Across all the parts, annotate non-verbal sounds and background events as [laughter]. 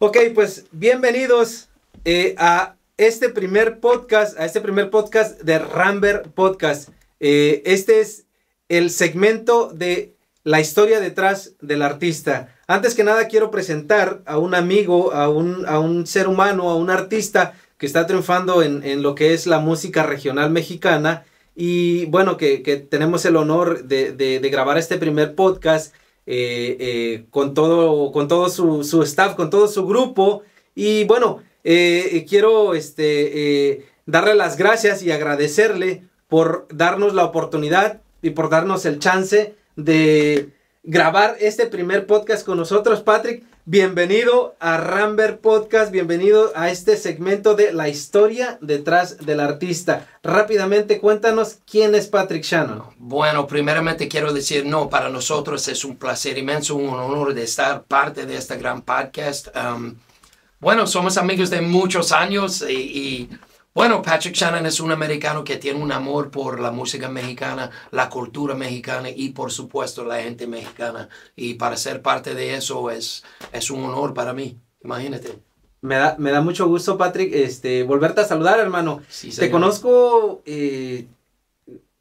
Ok, pues bienvenidos eh, a este primer podcast, a este primer podcast de Ramber Podcast. Eh, este es el segmento de la historia detrás del artista. Antes que nada quiero presentar a un amigo, a un, a un ser humano, a un artista que está triunfando en, lo que es la música regional mexicana. Y bueno, que, tenemos el honor de, grabar este primer podcast eh, eh, con todo, con todo su, staff, con todo su grupo. Y bueno, eh, quiero este, darle las gracias y agradecerle por darnos la oportunidad y por darnos el chance de grabar este primer podcast con nosotros, Patrick. Bienvenido a Ramber Podcast, bienvenido a este segmento de la historia detrás del artista. Rápidamente cuéntanos quién es Patrick Shannon. Bueno, primeramente quiero decir, no, para nosotros es un placer inmenso, un honor de estar parte de este gran podcast. Um, bueno, somos amigos de muchos años y bueno, Patrick Shannon es un americano que tiene un amor por la música mexicana, la cultura mexicana y por supuesto la gente mexicana. Y para ser parte de eso es, es un honor para mí, imagínate. Me da, me da mucho gusto, Patrick, este, volverte a saludar, hermano. Sí, Te conozco eh,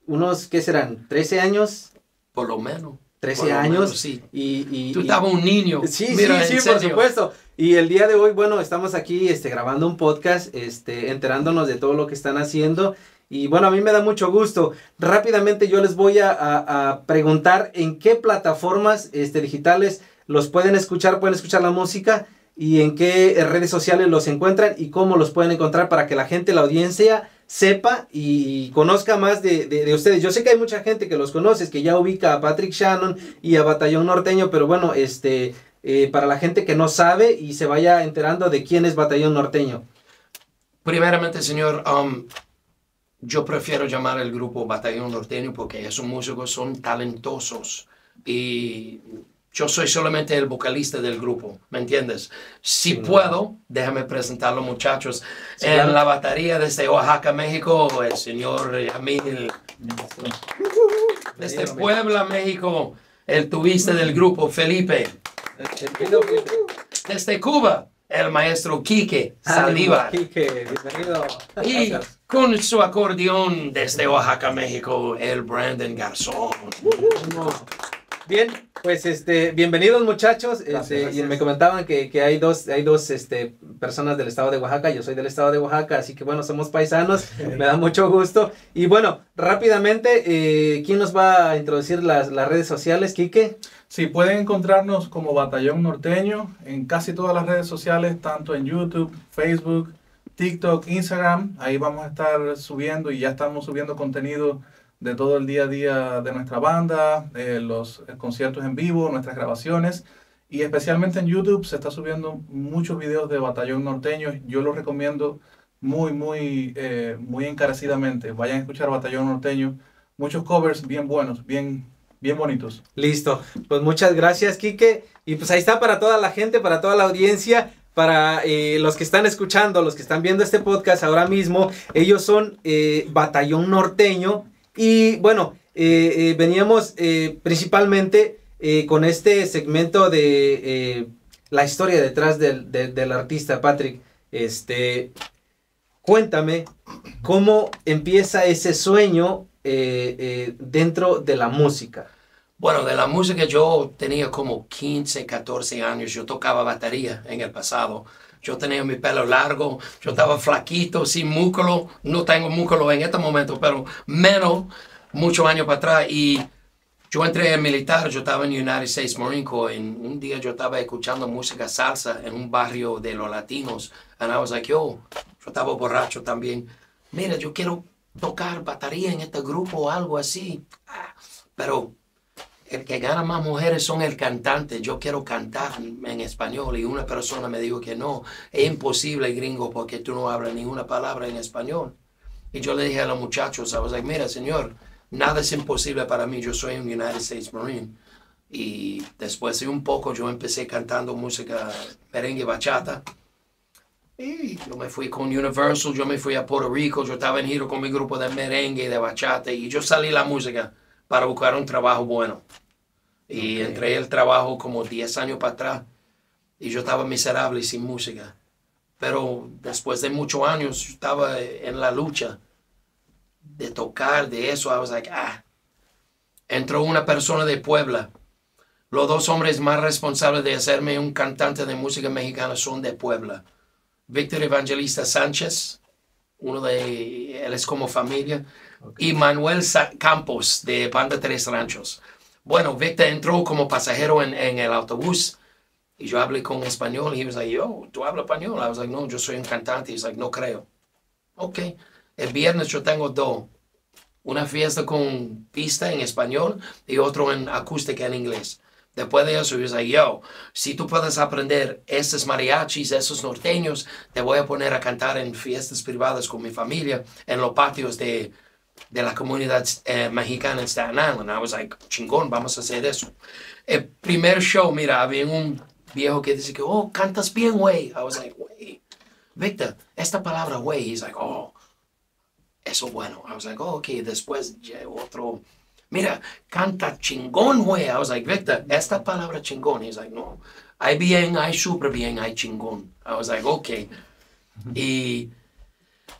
unos, ¿qué serán? ¿13 años? Por lo menos. 13 años. sí. Y, Tú estabas un niño. Sí, sí, sí, por supuesto. Y el día de hoy, bueno, estamos aquí este, grabando un podcast, este, enterándonos de todo lo que están haciendo. Y bueno, a mí me da mucho gusto. Rápidamente yo les voy a, preguntar en qué plataformas este, digitales los pueden escuchar, pueden escuchar la música y en qué redes sociales los encuentran y cómo los pueden encontrar para que la gente, la audiencia, sepa y conozca más de, de, ustedes. Yo sé que hay mucha gente que los conoce, que ya ubica a Patrick Shannon y a Batallón Norteño, pero bueno, este, eh, para la gente que no sabe y se vaya enterando de quién es Batallón Norteño? Primeramente, señor, um, yo prefiero llamar el grupo Batallón Norteño porque esos músicos son talentosos y yo soy solamente el vocalista del grupo, ¿me entiendes? Si puedo, déjame presentar a los muchachos. en la batería desde Oaxaca, México, el señor Emil. Desde Puebla, México, el tubista del grupo, Felipe. Desde Cuba, el maestro Quique Saldívar. Quique, bienvenido. Y con su acordeón desde Oaxaca, México, el Brandon Garzón. Bien, pues este, bienvenidos muchachos. Este, y me comentaban que, hay dos, hay dos este, personas del estado de Oaxaca. Yo soy del estado de Oaxaca, así que bueno, somos paisanos. me da mucho gusto. Y bueno, rápidamente, eh, ¿quién nos va a introducir las, las redes sociales, Quique? Sí, pueden encontrarnos como Batallón Norteño en casi todas las redes sociales, tanto en YouTube, Facebook, TikTok, Instagram. Ahí vamos a estar subiendo y ya estamos subiendo contenido de todo el día a día de nuestra banda, los conciertos en vivo, nuestras grabaciones. Y especialmente en YouTube se está subiendo muchos videos de Batallón Norteño. Yo los recomiendo muy, muy, eh, muy encarecidamente. Vayan a escuchar Batallón Norteño. Muchos covers bien buenos, bien, bien bonitos. Listo. Pues muchas gracias, Quique. Y pues ahí está para toda la gente, para toda la audiencia, para eh, los que están escuchando, los que están viendo este podcast ahora mismo. Ellos son eh, Batallón Norteño. Y bueno, eh, veníamos principalmente con este segmento de la historia detrás del, del artista, Patrick. Este, cuéntame cómo empieza ese sueño dentro de la música. Bueno, de la música yo tenía como 15, 14 años. Yo tocaba batería en el pasado. Yo tenía mi pelo largo, yo estaba flaquito, sin músculo. No tengo músculo en este momento, pero menos muchos años para atrás. Y yo entré en militar, yo estaba en United States Marine Corps. Y un día yo estaba escuchando música salsa en un barrio de los latinos. And I was like, yo, yo estaba borracho también. Mira, yo quiero tocar batería en este grupo o algo así. Ah, pero el que gana más mujeres son el cantante. Yo quiero cantar en español y una persona me dijo que no, es imposible, gringo, porque tú no hablas ninguna palabra en español. Y yo le dije a los muchachos, I was like, mira, señor, nada es imposible para mí, yo soy un United States Marine. Y después de un poco yo empecé cantando música merengue bachata. Y yo me fui con Universal, yo me fui a Puerto Rico, yo estaba en giro con mi grupo de merengue y de bachata y yo salí la música para buscar un trabajo bueno. Y entré el trabajo como 10 años para atrás. y yo estaba miserable y sin música. Pero después de muchos años yo estaba en la lucha de tocar, de eso. I was like, ah. Entró una persona de Puebla. Los dos hombres más responsables de hacerme un cantante de música mexicana son de Puebla. Víctor Evangelista Sánchez, uno de él es como familia, y Manuel Campos de Banda Tres Ranchos. Bueno, Víctor entró como pasajero en, el autobús y yo hablé con español y él was like, yo, ¿tú hablas español? I was like, no, yo soy un cantante. He's like, no creo. Ok. El viernes yo tengo dos. Una fiesta con pista en español y otro en acústica en inglés. Después de eso, yo dije, yo, si tú puedes aprender esos mariachis, esos norteños, te voy a poner a cantar en fiestas privadas con mi familia, en los patios de, de la comunidad eh, mexicana en Staten Island. I was like, chingón, vamos a hacer eso. El primer show, mira, había un viejo que dice que, oh, cantas bien, güey. I was like, güey, Victor, esta palabra, güey, he's like, oh, eso bueno. I was like, oh, ok, después otro mira, canta chingón, güey. I was like, Victor, esta palabra chingón. He's like, no, hay bien, hay súper bien, hay chingón. I was like, ok. Y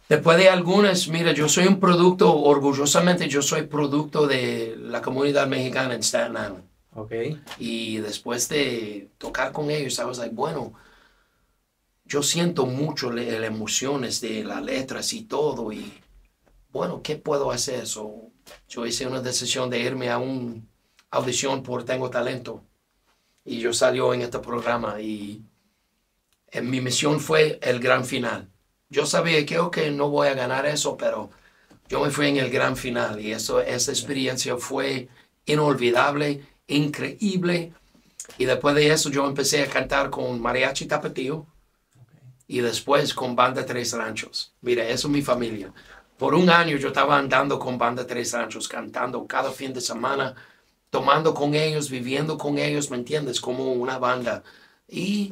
después de algunas, mira, yo soy un producto, orgullosamente yo soy producto de la comunidad mexicana en Staten Island. Ok. Y después de tocar con ellos, I was like, bueno, yo siento mucho las emociones de las letras y todo. Y bueno, ¿qué puedo hacer? So, yo hice una decisión de irme a una audición por Tengo Talento. Y yo salió en este programa y en mi misión fue el gran final. Yo sabía que no voy a ganar eso, pero yo me fui en el gran final y eso, esa experiencia fue inolvidable, increíble. Y después de eso yo empecé a cantar con Mariachi Tapatío y después con Banda Tres Ranchos. Mira, eso es mi familia. Por un año yo estaba andando con Banda Tres Ranchos, cantando cada fin de semana, tomando con ellos, viviendo con ellos, ¿me entiendes? Como una banda. Y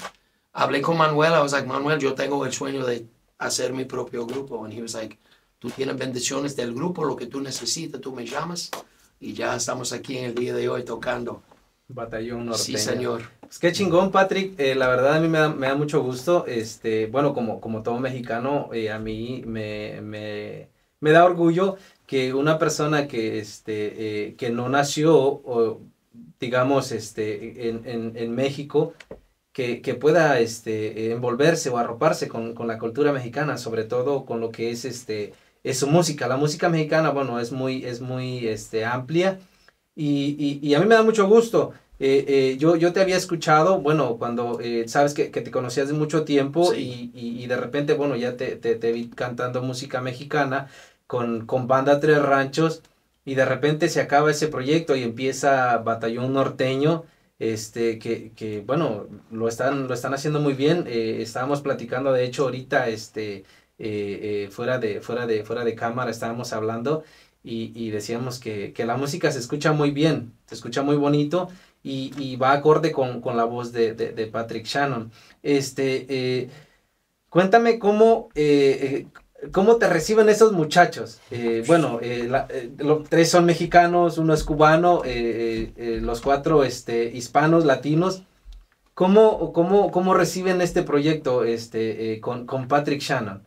hablé con Manuel, I was like, Manuel, yo tengo el sueño de hacer mi propio grupo. And he was like, tú tienes bendiciones del grupo, lo que tú necesitas, tú me llamas. Y ya estamos aquí en el día de hoy tocando. Batallón Norteño. Sí, señor. Pues qué chingón, Patrick. Eh, la verdad a mí me da, me da, mucho gusto. Este, bueno, como, como todo mexicano, eh, a mí me, me, me da orgullo que una persona que, este, eh, que no nació, o, digamos, este, en, en, en México, que, que, pueda este, envolverse o arroparse con, con, la cultura mexicana, sobre todo con lo que es, este, es su música. La música mexicana, bueno, es muy, es muy este, amplia y, y, y a mí me da mucho gusto. Eh, eh, yo, yo te había escuchado, bueno, cuando eh, sabes que, que, te conocías de mucho tiempo sí. y, y, y, de repente, bueno, ya te, te, te, vi cantando música mexicana con, con Banda Tres Ranchos y de repente se acaba ese proyecto y empieza Batallón Norteño, este, que, que bueno, lo están, lo están haciendo muy bien. Eh, estábamos platicando, de hecho, ahorita, este, eh, eh, fuera, de, fuera, de, fuera de cámara estábamos hablando y, y decíamos que, que, la música se escucha muy bien, se escucha muy bonito y, y va acorde con, con la voz de, de, de, Patrick Shannon. Este, cuéntame cómo, ¿Cómo te reciben esos muchachos? Eh, bueno, eh, la, eh, los tres son mexicanos, uno es cubano, eh, eh, los cuatro este, hispanos, latinos. ¿Cómo, cómo, cómo reciben este proyecto este, con, con, Patrick Shannon?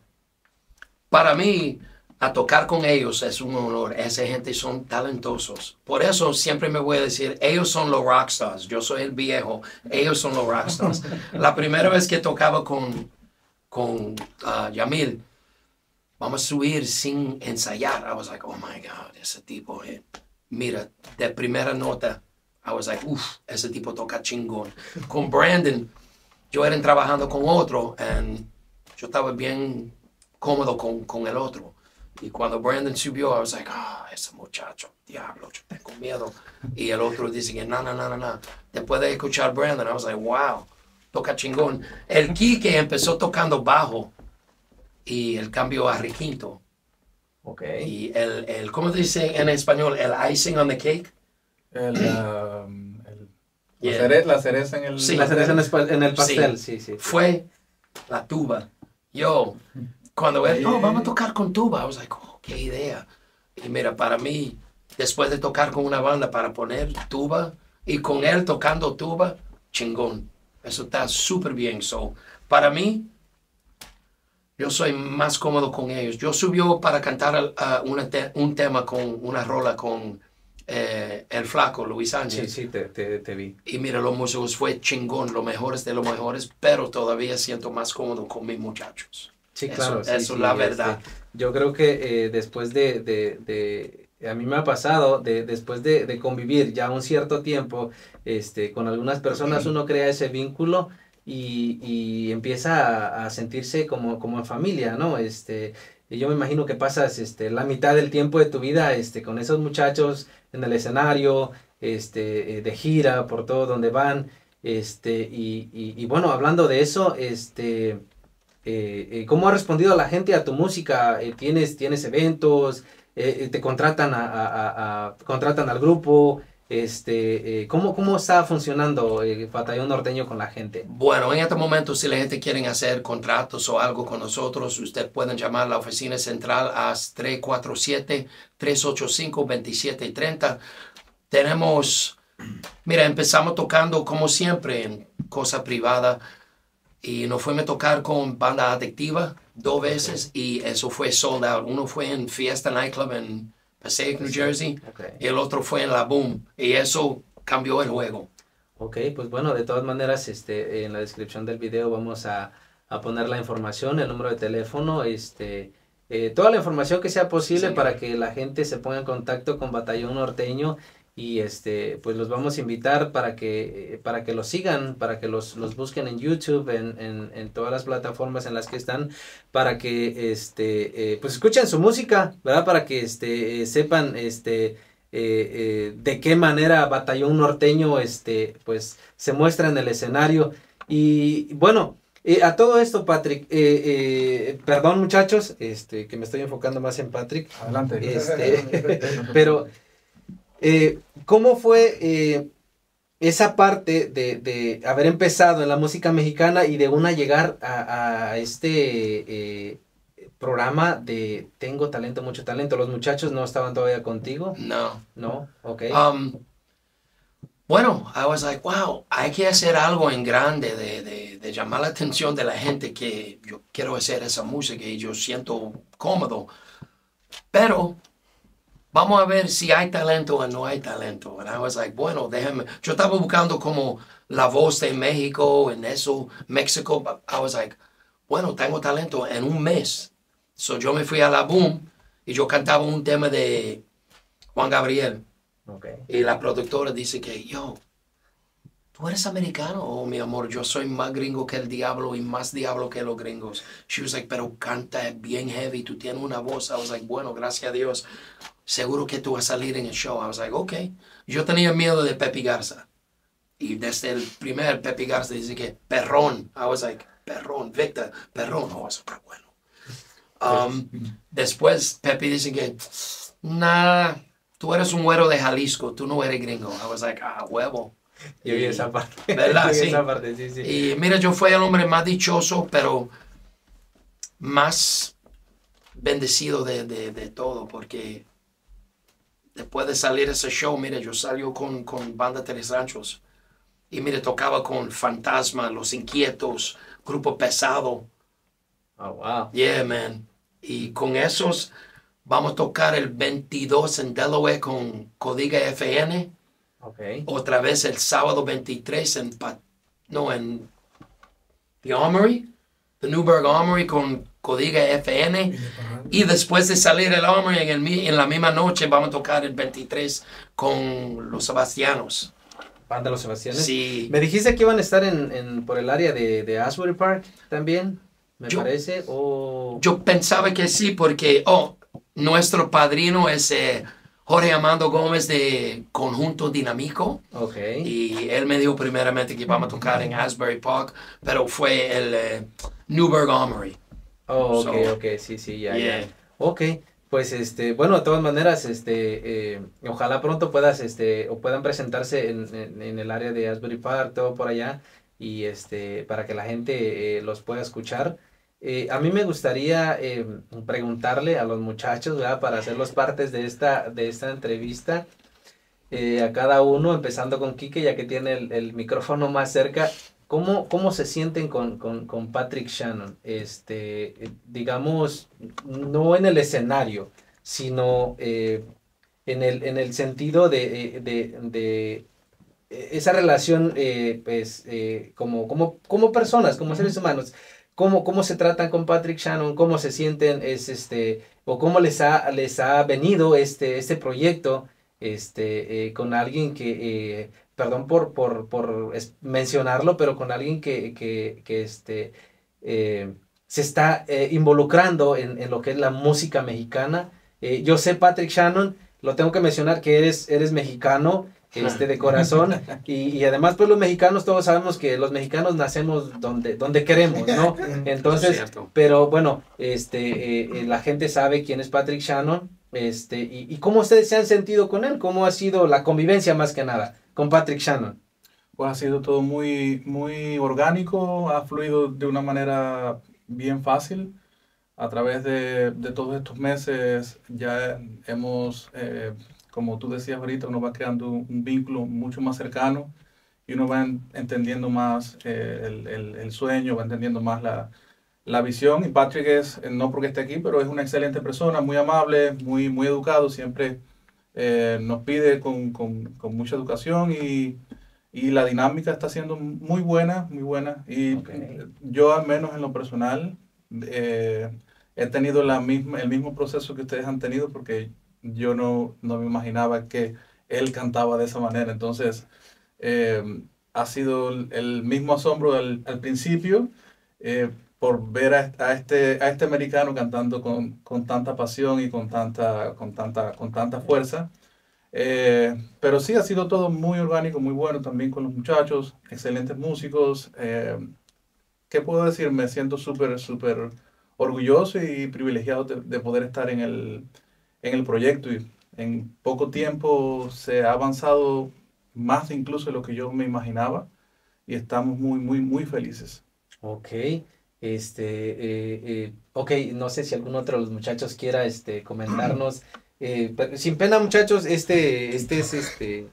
Para mí, a tocar con ellos es un honor. Esa gente son talentosos. Por eso siempre me voy a decir, ellos son los rockstars. Yo soy el viejo, ellos son los rockstars. [laughs] la primera vez que tocaba con, con uh, Yamil, vamos a subir sin ensayar. I was like, oh my God, ese tipo, eh. mira, de primera nota, I was like, uff, ese tipo toca chingón. Con Brandon, yo era trabajando con otro, y yo estaba bien cómodo con, con el otro. Y cuando Brandon subió, I was like, ah, oh, ese muchacho, diablo, yo tengo miedo. Y el otro dice que no, no, no, no, no. Después de escuchar Brandon, I was like, wow, toca chingón. El Kike empezó tocando bajo y el cambio a requinto. Ok. Y el, el, ¿cómo dice en español? El icing on the cake. El, um, el la, cereza, la, cereza, en el sí, la cereza en el, en el pastel, sí. sí, sí. Fue la tuba. Yo, cuando él, no, vamos a tocar con tuba, I was like, oh, qué idea. Y mira, para mí, después de tocar con una banda para poner tuba y con él tocando tuba, chingón. Eso está súper bien. So, para mí, yo soy más cómodo con ellos. Yo subió para cantar uh, una te- un tema con una rola con eh, el flaco Luis Sí, Sánchez. sí, te, te, te vi. Y mira, los músicos fue chingón, los mejores de los mejores, pero todavía siento más cómodo con mis muchachos. Sí, Eso- claro. sí, eso sí, la este, verdad. yo creo que eh, después de, de, de- a mí me ha pasado, de, después de, de convivir ya un cierto tiempo este, con algunas personas, uno crea ese vínculo y, y empieza a, sentirse como, como en familia, ¿no? Este, y yo me imagino que pasas este, la mitad del tiempo de tu vida este, con esos muchachos en el escenario, este, eh, de gira, por todo donde van. Este, y, y, bueno, hablando de eso, este, eh, eh, ¿cómo ha respondido la gente a tu música? ¿tienes, ¿Tienes eventos? ¿Te contratan, a- a- a- contratan al grupo? Este, eh, ¿cómo, ¿Cómo está funcionando el Batallón Norteño con la gente? Bueno, en este momento, si la gente quiere hacer contratos o algo con nosotros, usted pueden llamar a la oficina central a 347-385-2730. Tenemos, mira, empezamos tocando como siempre en cosa privada y nos fuimos a tocar con banda adictiva dos veces y eso fue sold out. Uno fue en Fiesta Nightclub en Passaic, New Jersey, Ok, y el otro fue en La Boom y eso cambió el juego. ok, pues bueno, de todas maneras, este, en la descripción del video vamos a, a poner la información, el número de teléfono, este, eh, toda la información que sea posible Sí. para que la gente se ponga en contacto con Batallón Norteño y este pues los vamos a invitar para que eh, para que los sigan para que los, los busquen en YouTube en, en, en todas las plataformas en las que están para que este eh, pues escuchen su música verdad para que este eh, sepan este eh, eh, de qué manera Batallón Norteño este pues se muestra en el escenario. Y bueno a todo esto Patrick eh, eh, perdón muchachos este que me estoy enfocando más en Patrick. Adelante. Este, [laughs] pero, eh, ¿cómo fue eh, esa parte de, de haber empezado en la música mexicana y de una llegar a, a este eh, programa de Tengo talento, mucho talento? ¿Los muchachos no estaban todavía contigo? No. No, ok. Um, bueno, I was like, wow, hay que hacer algo en grande de, de, de llamar la atención de la gente que yo quiero hacer esa música y yo siento cómodo. Pero vamos a ver si hay talento o no hay talento. And I was like, bueno, déjame. Yo estaba buscando como la voz de México en eso, México. I was like, bueno, tengo talento en un mes. So yo me fui a la boom y yo cantaba un tema de Juan Gabriel. ok. Y la productora dice que, yo, ¿tú eres americano? Oh, mi amor, yo soy más gringo que el diablo y más diablo que los gringos. She was like, pero canta bien heavy, tú tienes una voz. I was like, bueno, gracias a Dios. Seguro que tú vas a salir en el show. I was like, ok. Yo tenía miedo de Pepe Garza. Y desde el primer Pepe Garza dice que, perrón. I was like, perrón, Victor, perrón. Oh, eso está bueno. Um, después Pepe dice que, nah, tú eres un güero de Jalisco, tú no eres gringo. I was like, ah, huevo. Yo vi esa parte. ¿Verdad? [laughs] Yo vi Sí. esa parte, sí, sí. Y mira, yo fui el hombre más dichoso, pero más bendecido de, de, de todo, porque después de salir ese show, mira, yo salió con, con Banda Tres Ranchos. Y mira, tocaba con Fantasma, Los Inquietos, Grupo Pesado. Oh, wow. Yeah, man. Y con esos vamos a tocar el 22 en Delaware con Codiga FN. Ok. Otra vez el sábado 23 en, no, en The Armory, The Newburgh Armory con Codiga FN. Y después de salir el Armory en, el, mi- en la misma noche vamos a tocar el 23 con los Sebastianos. Banda Los Sebastianes. Sí. Me dijiste que iban a estar en, en- por el área de, de Asbury Park también, me Yo- parece. O... Yo pensaba que sí porque, oh, nuestro padrino es eh, Jorge Amando Gómez de Conjunto Dinámico. Ok. Y él me dijo primeramente que íbamos a tocar en Asbury Park, pero fue el eh, Newburgh Armory. Oh, ok, So, ok, sí, sí, ya, yeah. ya. Ok, pues este, bueno, de todas maneras, este, eh, ojalá pronto puedas, este, o puedan presentarse en, en- en el área de Asbury Park, todo por allá, y este, para que la gente eh, los pueda escuchar. Eh, a mí me gustaría eh, preguntarle a los muchachos, ¿verdad? Para hacerlos partes de esta, de esta entrevista, eh, a cada uno, empezando con Quique, ya que tiene el, el micrófono más cerca. ¿Cómo, cómo se sienten con, con, con Patrick Shannon? Este, eh, digamos, no en el escenario, sino eh, en, el, en el sentido de, de, de esa relación, eh, pues, eh, como, como, como personas, como seres humanos, cómo, cómo se tratan con Patrick Shannon, cómo se sienten, es este, o cómo les ha, les ha venido este, este proyecto, este, eh, con alguien que, perdón por, por, por mencionarlo, pero con alguien que, que, que este, se está involucrando en, en, lo que es la música mexicana. yo sé, Patrick Shannon, lo tengo que mencionar que eres, eres mexicano, este, de corazón. [laughs] Y, además, pues los mexicanos, todos sabemos que los mexicanos nacemos donde, donde queremos, ¿no? [laughs] Entonces, pero bueno, este, eh, eh, la gente sabe quién es Patrick Shannon, este, y, y, cómo ustedes se han sentido con él, cómo ha sido la convivencia más que nada con Patrick Shannon. Pues ha sido todo muy, muy orgánico, ha fluido de una manera bien fácil. A través de, de todos estos meses ya hemos eh, como tú decías ahorita, uno va creando un vínculo mucho más cercano y uno va entendiendo más eh, el, el, el, sueño, va entendiendo más la, la, visión. Y Patrick es, eh, no porque esté aquí, pero es una excelente persona, muy amable, muy, muy educado, siempre eh, nos pide con, con, con, mucha educación y, y, la dinámica está siendo muy buena, muy buena. Y yo al menos en lo personal he tenido la misma, el mismo proceso que ustedes han tenido porque yo no, no me imaginaba que él cantaba de esa manera. Entonces, eh, ha sido el mismo asombro al, al principio eh, por ver a, a, este, a este americano cantando con, con, tanta pasión y con tanta, con tanta, con tanta fuerza. Eh, pero sí, ha sido todo muy orgánico, muy bueno también con los muchachos, excelentes músicos. ¿Qué puedo decir? Me siento súper, súper orgulloso y privilegiado de, de poder estar en el, en el proyecto y en poco tiempo se ha avanzado más incluso de lo que yo me imaginaba y estamos muy, muy, muy felices. Ok, este, eh, eh, ok, no sé si algún otro de los muchachos quiera este, comentarnos. [clears throat] Eh, sin pena muchachos, este, este es este,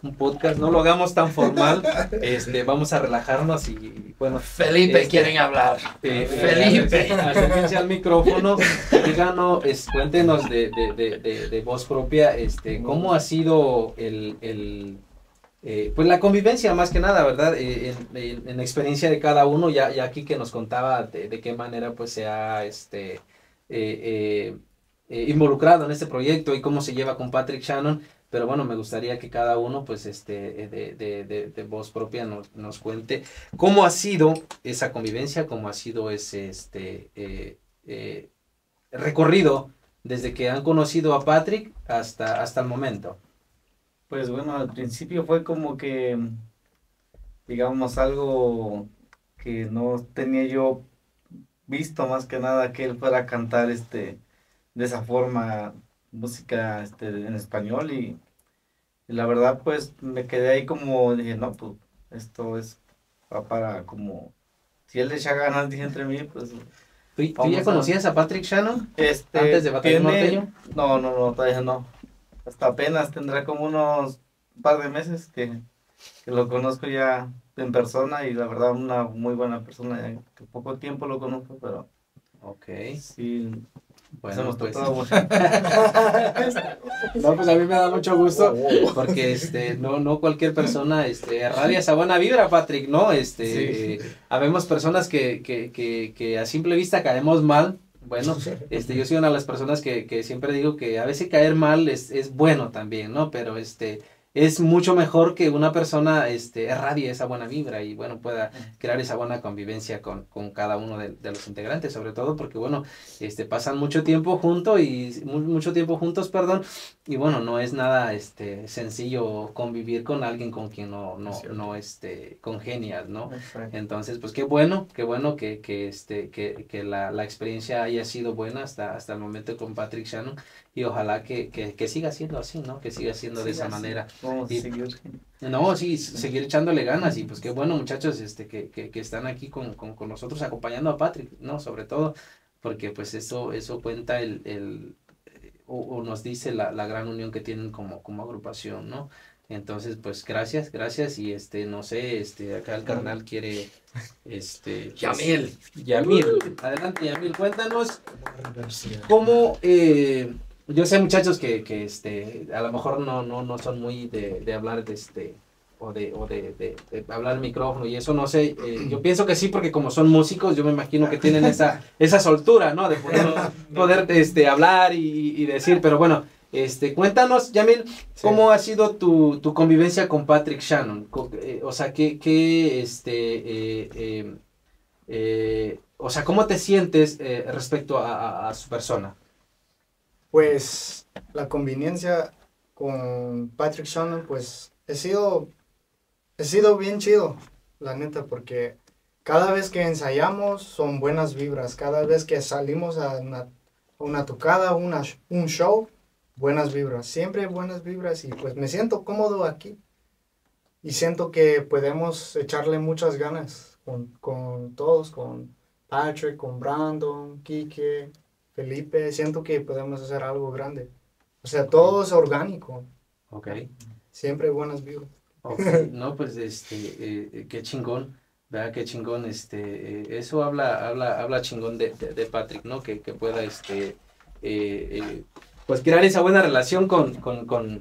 un podcast, no lo hagamos tan formal, [laughs] este, vamos a relajarnos y bueno. Felipe, este, quieren hablar. Eh, Felipe. Acérquense al micrófono, díganos, es, cuéntenos de, de, de, de, voz propia, este, cómo ha sido el, el eh, pues la convivencia más que nada, ¿verdad? Eh, en, en, experiencia de cada uno, ya, ya aquí que nos contaba de, qué manera pues se ha, este, eh, involucrado en este proyecto y cómo se lleva con Patrick Shannon, pero bueno, me gustaría que cada uno, pues, este, de, voz propia nos, nos, cuente cómo ha sido esa convivencia, cómo ha sido ese, este, eh, eh, recorrido desde que han conocido a Patrick hasta, hasta el momento. Pues bueno, al principio fue como que, digamos, algo que no tenía yo visto más que nada que él fuera a cantar este de esa forma música este, en español y, y, la verdad pues me quedé ahí como dije no pues esto es para como si él le echa ganas dije entre mí pues ¿Tú, ¿tú ya conocías a, Patrick Shannon este, antes de Batallón Norteño? No, no, no, todavía no. Hasta apenas tendrá como unos par de meses que, que lo conozco ya en persona y la verdad una muy buena persona, que poco tiempo lo conozco, pero Ok. Sí, bueno, pues. no, pues a mí me da mucho gusto porque este no no cualquier persona este radia esa buena vibra, Patrick, ¿no? Este sí. habemos personas que, que, que, que a simple vista caemos mal. Bueno, este yo soy una de las personas que, que siempre digo que a veces caer mal es, es bueno también, ¿no? Pero este es mucho mejor que una persona este, irradie esa buena vibra y bueno, pueda crear esa buena convivencia con, con cada uno de, de, los integrantes, sobre todo porque bueno, este, pasan mucho tiempo juntos y mucho tiempo juntos, perdón, y bueno, no es nada este, sencillo convivir con alguien con quien no, no, no este, congenias, ¿no? Entonces, pues qué bueno, qué bueno que, que, este, que, que la, la experiencia haya sido buena hasta, hasta el momento con Patrick Shannon y ojalá que, que, que, siga siendo así, ¿no? Que siga siendo sí, de esa así. manera. Y, seguir. No, sí, seguir echándole ganas y pues qué bueno muchachos este, que, que, que están aquí con, con, con, nosotros acompañando a Patrick, ¿no? Sobre todo porque pues eso, eso cuenta el, el o, o, nos dice la, la, gran unión que tienen como, como agrupación, ¿no? Entonces, pues gracias, gracias y este, no sé, este, acá el carnal quiere, este... pues, Yamil. Yamil, adelante Yamil, cuéntanos cómo, eh, yo sé muchachos que, que este, a lo mejor no, no, no son muy de, de hablar de este, o de, o de, de- de hablar al micrófono y eso no sé, eh, [clears throat] yo pienso que sí porque como son músicos yo me imagino que tienen esa, [laughs] esa soltura, ¿no? De poder, [laughs] [laughs] poder este, hablar y, y decir, pero bueno, este, cuéntanos Yamil, ¿cómo ha sido tu, tu convivencia con Patrick Shannon? Eh, o sea, ¿qué, qué, este, eh, eh, eh, o sea, ¿cómo te sientes eh, respecto a, a- a su persona? Pues la conveniencia con Patrick Shannon, pues he sido, he sido bien chido, la neta, porque cada vez que ensayamos son buenas vibras, cada vez que salimos a una, a una tocada, una, un show, buenas vibras, siempre buenas vibras y pues me siento cómodo aquí y siento que podemos echarle muchas ganas con, con todos, con Patrick, con Brandon, Kike, Felipe, siento que podemos hacer algo grande. O sea, todo es orgánico, Ok. siempre buenas vibras. Ok, [laughs] no, pues este, eh, eh, qué chingón, ¿verdad? Qué chingón, este, eh, eso habla, habla, habla chingón de, de, de Patrick, ¿no? Que, que pueda, este, eh, eh, pues crear esa buena relación con, con, con,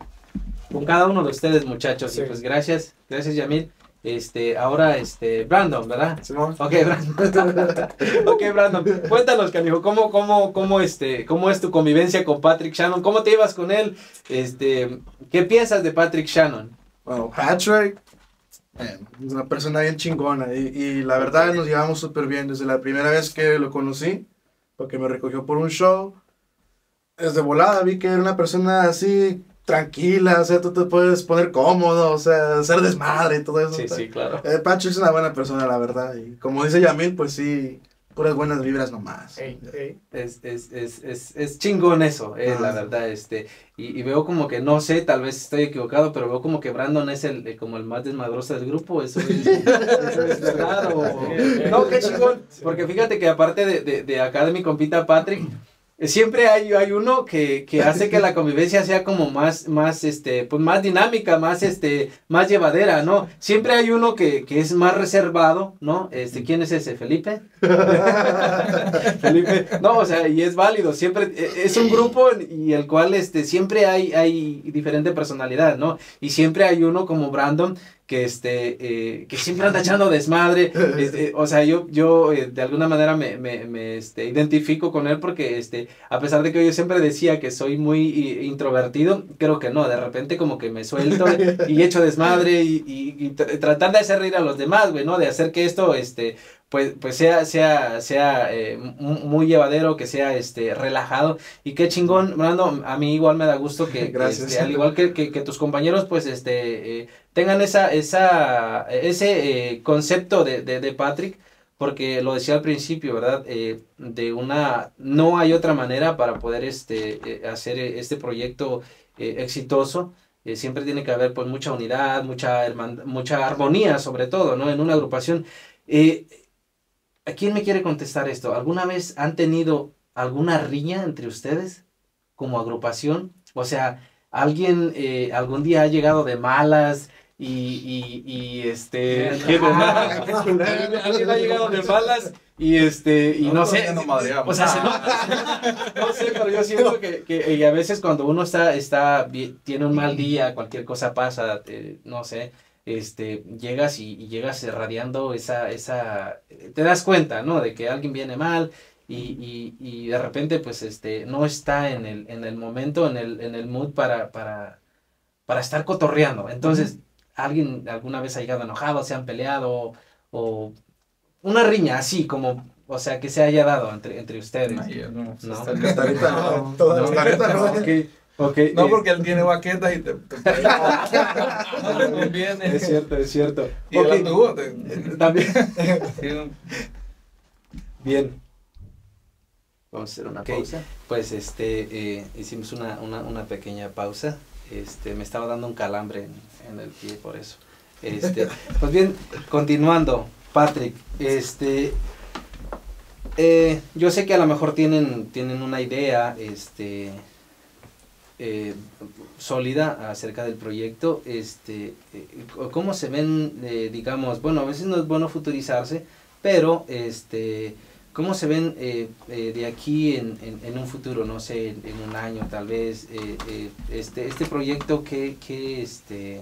con cada uno de ustedes, muchachos. Y Sí. pues gracias, gracias, Yamil. Este, ahora, este, Brandon, ¿verdad? Simón. Ok, Brandon. [laughs] ok, Brandon. Cuéntanos, canijo, ¿cómo, cómo, cómo, este, cómo es tu convivencia con Patrick Shannon? ¿Cómo te ibas con él? Este, ¿qué piensas de Patrick Shannon? Bueno, Patrick eh, es una persona bien chingona y, y la verdad nos llevamos súper bien desde la primera vez que lo conocí, porque me recogió por un show. Desde volada vi que era una persona así tranquila, o sea, tú te puedes poner cómodo, o sea, hacer desmadre y todo eso. Sí, sí, claro. Eh, Patrick es una buena persona, la verdad, y como dice Yamil, pues sí, puras buenas vibras nomás. Ey, ey. Es, es, es, es, es chingón eso, eh, la Ah. verdad, este, y, y veo como que, no sé, tal vez estoy equivocado, pero veo como que Brandon es el, eh, como el más desmadroso del grupo, eso es, [laughs] eso es verdad, o- [laughs] no, qué chingón, porque fíjate que aparte de, de, de acá de mi compita Patrick, siempre hay, hay uno que, que [laughs] hace que la convivencia sea como más, más, este, pues más dinámica, más, este, más llevadera, ¿no? Siempre hay uno que, que es más reservado, ¿no? Este, ¿quién es ese? ¿Felipe? [laughs] Felipe, no, o sea, y es válido, siempre, eh, es un grupo y el cual, este, siempre hay, hay diferente personalidad, ¿no? Y siempre hay uno como Brandon que, este, eh, que siempre anda echando desmadre, este, o sea, yo, yo eh, de alguna manera me, me, me, este, identifico con él porque, este, a pesar de que yo siempre decía que soy muy eh, introvertido, creo que no, de repente como que me suelto [laughs] y echo desmadre y, y, y tr- tratar de hacer reír a los demás, güey, ¿no? De hacer que esto, este, pues, pues sea, sea, sea eh, mu- muy llevadero, que sea este relajado. Y qué chingón, Brando, a mí igual me da gusto que, que, Gracias. este, al igual que, que, que tus compañeros, pues este eh, tengan esa, esa, ese eh, concepto de, de, de Patrick, porque lo decía al principio, ¿verdad? Eh, de una, no hay otra manera para poder este, eh, hacer este proyecto eh, exitoso. Eh, siempre tiene que haber pues mucha unidad, mucha, hermand- mucha armonía sobre todo, ¿no? En una agrupación. Eh, ¿A quién me quiere contestar esto? ¿Alguna vez han tenido alguna riña entre ustedes como agrupación? O sea, alguien eh, algún día ha llegado de malas y, y, y este... [laughs] alguien ha llegado de malas y este y no, sé ya no o sea se [laughs] nota. no sé pero yo siento que, que y a veces cuando uno está está tiene un mal día cualquier cosa pasa eh, no sé este llegas y, y llegas irradiando esa esa te das cuenta no de que alguien viene mal y, y, y de repente pues este no está en el en el momento en el en el mood para para para estar cotorreando entonces alguien alguna vez ha llegado enojado se han peleado o una riña así como o sea que se haya dado entre entre ustedes Ay, yo [laughs] no, No. hasta- hasta ahorita no. No, la- hasta ahorita no. [laughs] Ok, No, eh, porque él tiene baquetas y te, te [laughs] no le conviene. es cierto es cierto Y él Ok, anduvo, te- también [laughs] sí, un- Bien. Vamos a hacer una pausa. Pues este, eh, hicimos una, una, una pequeña pausa. Este, me estaba dando un calambre en, en el pie por eso. Este, [laughs] pues bien, continuando, Patrick, este, eh, yo sé que a lo mejor tienen, tienen una idea, este, eh, sólida acerca del proyecto. Este, eh, ¿Cómo se ven, eh, digamos, bueno, a veces no es bueno futurizarse, pero este, ¿cómo se ven eh, de aquí en, en, un futuro, no sé, en, un año tal vez, este, este proyecto, ¿qué, qué, este,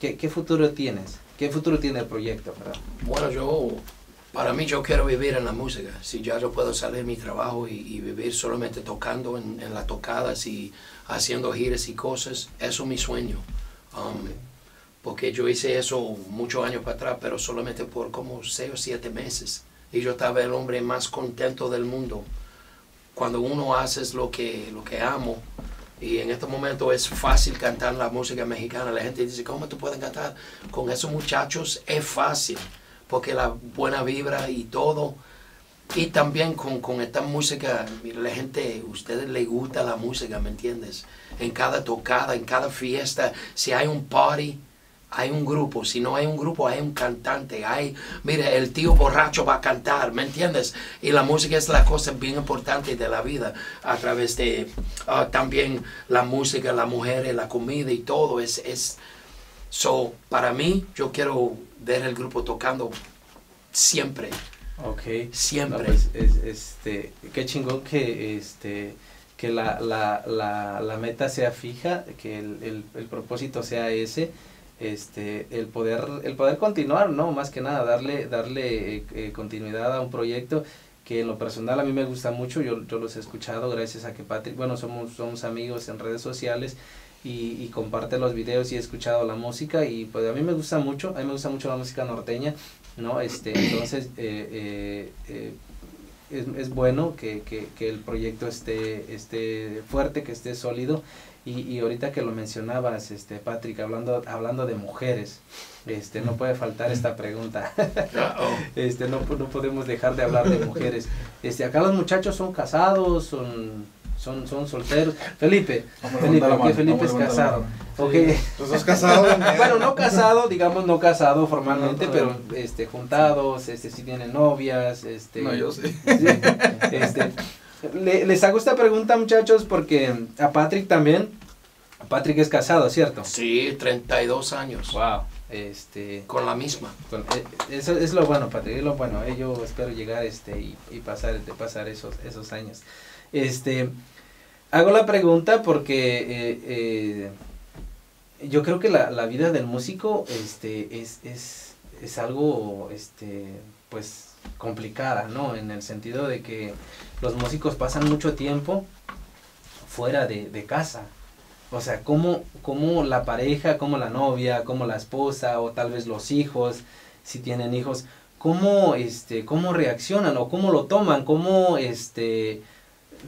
qué, futuro tienes? ¿Qué futuro tiene el proyecto? verdad? Bueno, yo, para mí yo quiero vivir en la música. Si ya yo puedo salir de mi trabajo y, y vivir solamente tocando en, en las tocadas y haciendo giras y cosas, eso es mi sueño. Um, porque yo hice eso muchos años para atrás, pero solamente por como seis o siete meses. Y yo estaba el hombre más contento del mundo. Cuando uno hace lo que, lo que amo, y en este momento es fácil cantar la música mexicana. La gente dice, ¿cómo tú puedes cantar con esos muchachos? Es fácil, porque la buena vibra y todo. Y también con, con esta música, mira, la gente, a ustedes les gusta la música, ¿me entiendes? En cada tocada, en cada fiesta, si hay un party, hay un grupo, si no hay un grupo, hay un cantante, hay, mire, el tío borracho va a cantar, ¿me entiendes? Y la música es la cosa bien importante de la vida, a través de ah, también la música, las mujeres, la comida y todo, es, es, so, para mí, yo quiero ver el grupo tocando siempre, Ok. siempre. No, pues, es- este, qué chingón que, este, que la, la, la, la meta sea fija, que el, el, el propósito sea ese, este, el poder, el poder continuar, ¿no? Más que nada, darle, darle eh, eh, continuidad a un proyecto que en lo personal a mí me gusta mucho, yo, yo los he escuchado gracias a que Patrick, bueno, somos, somos amigos en redes sociales y, y comparte los videos y he escuchado la música y pues a mí me gusta mucho, a mí me gusta mucho la música norteña, ¿no? Este, entonces, eh, eh, eh, es, es bueno que, que, que el proyecto esté, esté fuerte, que esté sólido. Y, y ahorita que lo mencionabas, este, Patrick, hablando, hablando de mujeres, este, no puede faltar esta pregunta. [laughs] Este, no, no podemos dejar de hablar de mujeres. Este, acá los muchachos son casados, son, son, son solteros. Felipe, Felipe, porque mano, Felipe es levantar la casado. mano. Ok. ¿Tú estás casado? [laughs] Bueno, no casado, digamos no casado formalmente, No, pero este juntados, este sí tienen novias, este No, yo sí. [laughs] Sí, este, le- les hago esta pregunta, muchachos, porque a Patrick también. Patrick es casado, ¿cierto? Sí, 32 años, Wow. Este, con la misma. con- eh, eso es lo bueno, Patrick, es lo bueno. eh, yo espero llegar este y, y pasar, de pasar esos, esos años. Este, hago la pregunta porque eh, eh, yo creo que la, vida del músico este, es, es, es algo este, pues complicada, ¿no? En el sentido de que los músicos pasan mucho tiempo fuera de, de casa. O sea, cómo, cómo la pareja, cómo la novia, cómo la esposa o tal vez los hijos, si tienen hijos, cómo, este, cómo reaccionan o cómo lo toman, cómo, este,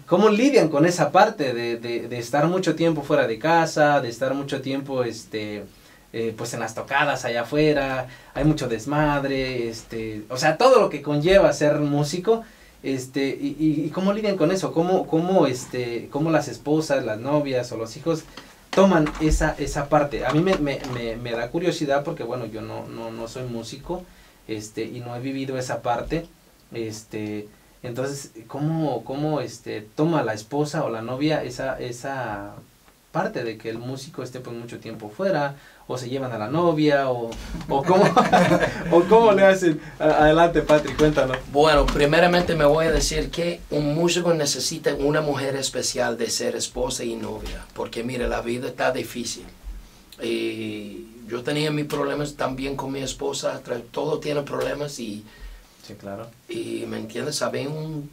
cómo lidian con esa parte de, de, estar mucho tiempo fuera de casa, de estar mucho tiempo, este, eh, pues en las tocadas allá afuera, hay mucho desmadre, este, o sea, todo lo que conlleva ser músico, este, y, y, y cómo lidian con eso, cómo, cómo, este, cómo las esposas, las novias o los hijos toman esa, esa parte. A mí me, me, me, me da curiosidad porque, bueno, yo no, no, no soy músico, este, y no he vivido esa parte, este, entonces, ¿cómo, cómo este, toma la esposa o la novia esa, esa parte de que el músico esté por mucho tiempo fuera, o se llevan a la novia, o, o, cómo, [laughs] o cómo le hacen? Adelante, Patrick, cuéntanos. Bueno, primeramente me voy a decir que un músico necesita una mujer especial de ser esposa y novia, porque mire, la vida está difícil. Y yo tenía mis problemas también con mi esposa, todo tiene problemas y, Sí, claro. y me entiendes, había un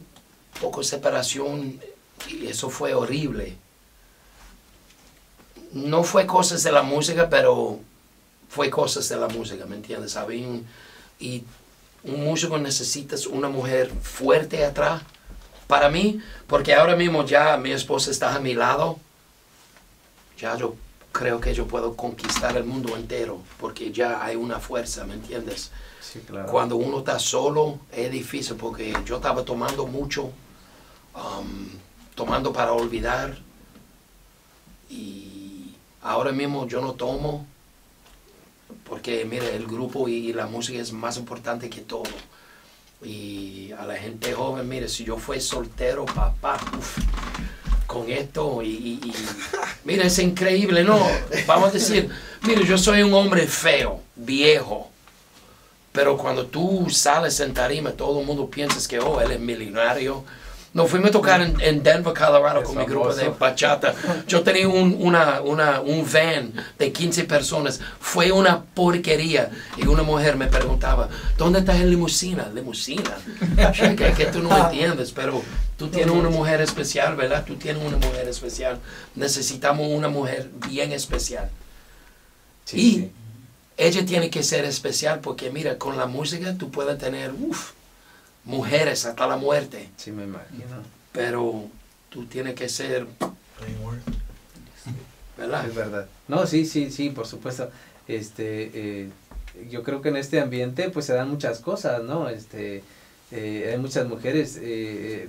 poco de separación y eso fue horrible. No fue cosas de la música, pero fue cosas de la música, ¿me entiendes? Había y un músico necesita una mujer fuerte atrás. Para mí, porque ahora mismo ya mi esposa está a mi lado, ya yo creo que yo puedo conquistar el mundo entero, porque ya hay una fuerza, ¿me entiendes? Sí. Cuando uno está solo es difícil porque yo estaba tomando mucho, um, tomando para olvidar y ahora mismo yo no tomo porque mire el grupo y la música es más importante que todo. Y a la gente joven, mire, si yo fui soltero, papá, uf, con esto y, y- y- mira, es increíble, ¿no? Vamos a decir, mira, yo soy un hombre feo, viejo, pero cuando tú sales en tarima, todo el mundo piensa que, oh, él es millonario. No, fuimos a tocar en, en Denver, Colorado Es con mi grupo de famoso. bachata. Yo tenía un, una, una, un van de 15 personas. Fue una porquería. Y una mujer me preguntaba, ¿dónde está el limusina? ¿Limusina? Que, que tú no entiendes, pero tú tienes una mujer especial, ¿verdad? Tú tienes una mujer especial. Necesitamos una mujer bien especial. Sí, y sí. Ella tiene que ser especial porque, mira, con la música tú puedes tener, uf, mujeres hasta la muerte. Sí, me imagino. Pero tú tienes que ser, ¿verdad? Es verdad. No, sí, sí, sí, por supuesto. Este, eh, yo creo que en este ambiente pues se dan muchas cosas, ¿no? Este, eh, hay muchas mujeres, eh, eh,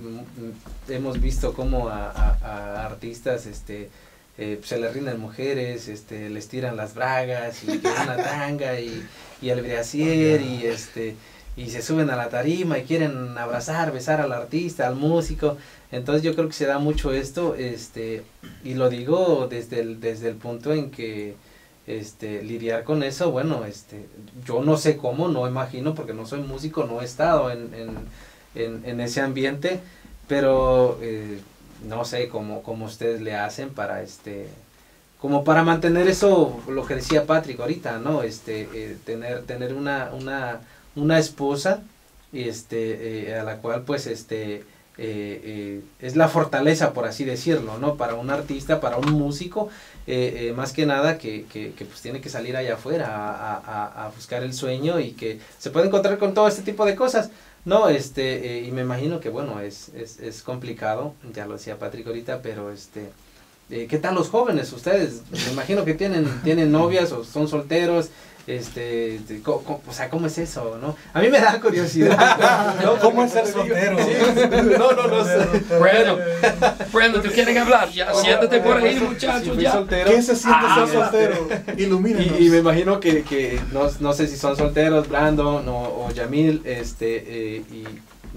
hemos visto cómo a, a- a artistas, este, eh, se les rinden mujeres, este, les tiran las bragas y una [laughs] tanga y, y el brasier y este, y se suben a la tarima y quieren abrazar, besar al artista, al músico. Entonces yo creo que se da mucho esto, este, y lo digo desde el, desde el punto en que este, lidiar con eso, bueno, este, yo no sé cómo, no imagino, porque no soy músico, no he estado en, en, en, en ese ambiente, pero eh, no sé cómo, cómo ustedes le hacen para este como para mantener eso lo que decía Patrick ahorita no este eh, tener tener una una una esposa este eh, a la cual pues este eh, es la fortaleza por así decirlo no para un artista para un músico más que nada que, que, que, pues tiene que salir allá afuera a, a- a buscar el sueño y que se puede encontrar con todo este tipo de cosas no, este, eh, y me imagino que bueno, es, es, es complicado, ya lo decía Patrick ahorita, pero este, eh, ¿qué tal los jóvenes ustedes? Me imagino que tienen, tienen [laughs] novias o son solteros, este, co- co- o sea, ¿cómo es eso, no? A mí me da curiosidad. [laughs] ¿no? ¿Cómo es ser soltero? Sí, no, no, no sé. [laughs] Brandon, Brandon, ¿tú quieres hablar? Ya, siéntate por ahí, Si muchachos, fui ya. soltero. ¿Qué se siente Ah, ser soltero? Ilumínanos. Y, y me imagino que, que no, no sé si son solteros, Brandon o, o Yamil, este, eh, y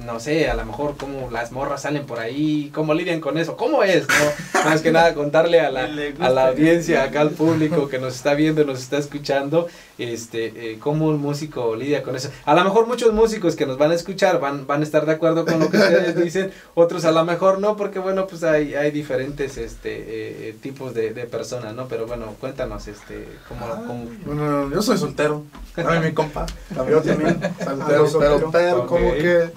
no sé, a lo mejor cómo las morras salen por ahí, cómo lidian con eso, cómo es, ¿no? [laughs] Más que nada contarle a la, a la audiencia, acá al público que nos está viendo, nos está escuchando, este, eh, cómo un músico lidia con eso. A lo mejor muchos músicos que nos van a escuchar van, van a estar de acuerdo con lo que ustedes [laughs] dicen, otros a lo mejor no, porque bueno, pues hay, hay diferentes este, eh, tipos de, de personas, ¿no? Pero bueno, cuéntanos, este, cómo, cómo, Bueno, yo soy soltero. También mi compa. [laughs] Yo también. Soltero, pero, soltero. como que...